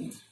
Oh!